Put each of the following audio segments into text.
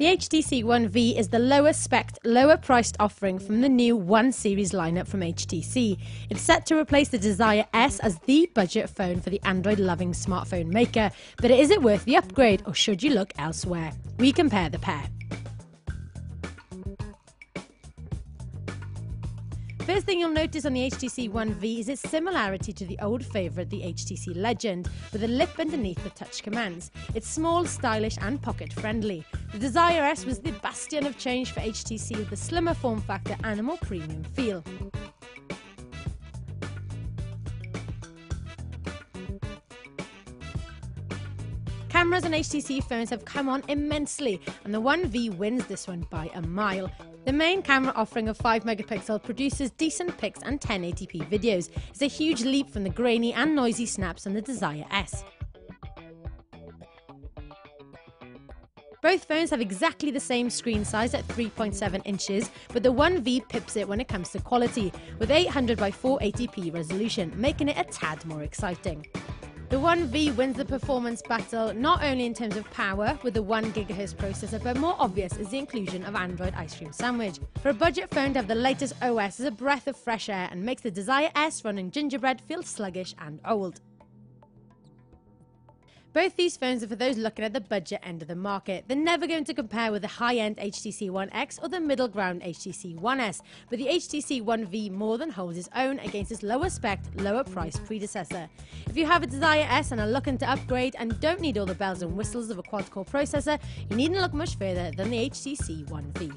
The HTC One V is the lower spec, lower priced offering from the new One series lineup from HTC. It's set to replace the Desire S as the budget phone for the Android loving smartphone maker. But is it worth the upgrade or should you look elsewhere? We compare the pair. First thing you'll notice on the HTC One V is its similarity to the old favourite, the HTC Legend, with a lip underneath the touch commands. It's small, stylish, and pocket friendly. The Desire S was the bastion of change for HTC with the slimmer form factor and a more premium feel. Cameras on HTC phones have come on immensely, and the One V wins this one by a mile. The main camera offering of 5 megapixel produces decent pics and 1080p videos. It's a huge leap from the grainy and noisy snaps on the Desire S. Both phones have exactly the same screen size at 3.7 inches, but the One V pips it when it comes to quality, with 800 by 480p resolution, making it a tad more exciting. The One V wins the performance battle not only in terms of power with the 1 GHz processor, but more obvious is the inclusion of Android Ice Cream Sandwich. For a budget phone to have the latest OS is a breath of fresh air and makes the Desire S running gingerbread feel sluggish and old. Both these phones are for those looking at the budget end of the market. They're never going to compare with the high-end HTC One X or the middle ground HTC One S, but the HTC One V more than holds its own against its lower spec, lower priced predecessor. If you have a Desire S and are looking to upgrade and don't need all the bells and whistles of a quad-core processor, you needn't look much further than the HTC One V.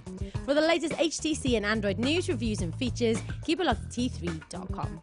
For the latest HTC and Android news, reviews and features, keep a look at t3.com.